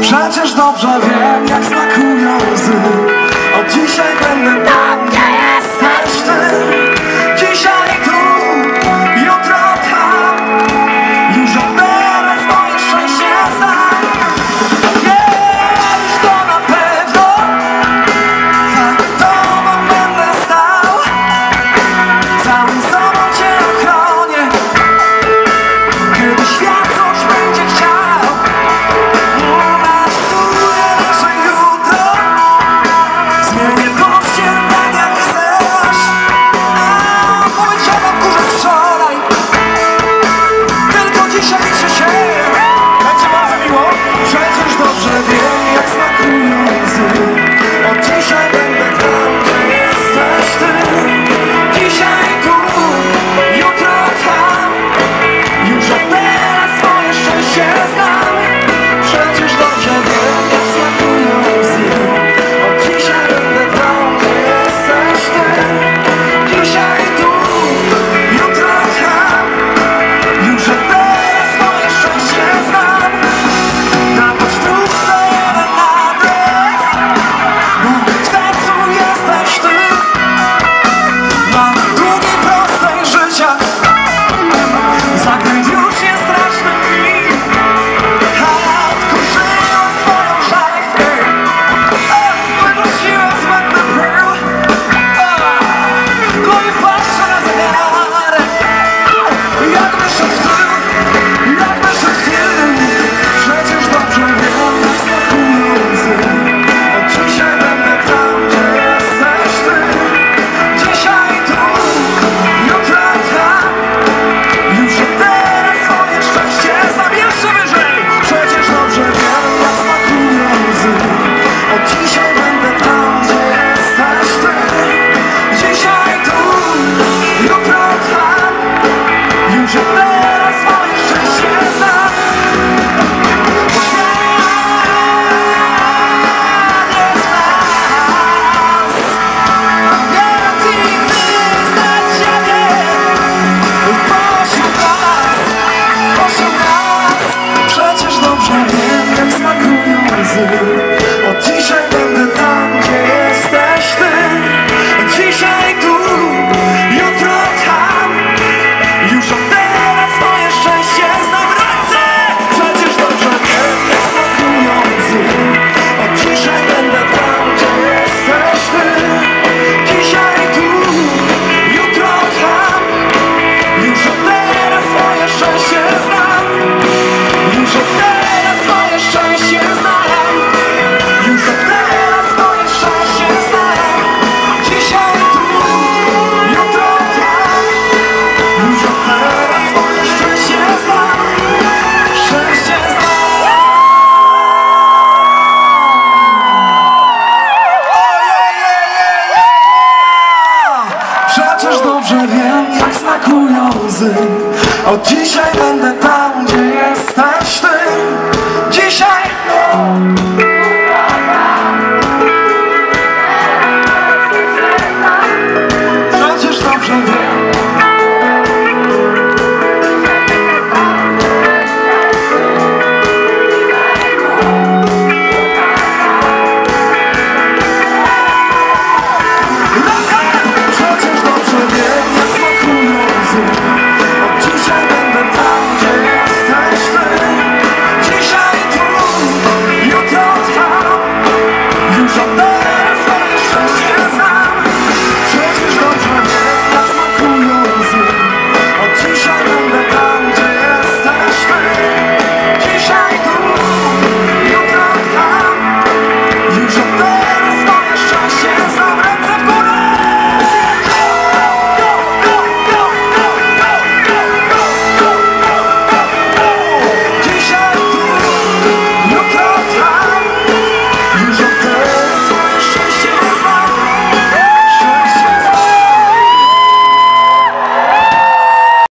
Przecież dobrze wiem, jak smakują łzy. Od dzisiaj będę tam, Hallelujah! już dobrze wiem, jak smakują łzy. Od dzisiaj będę tam, gdzie jesteś ty. Dzisiaj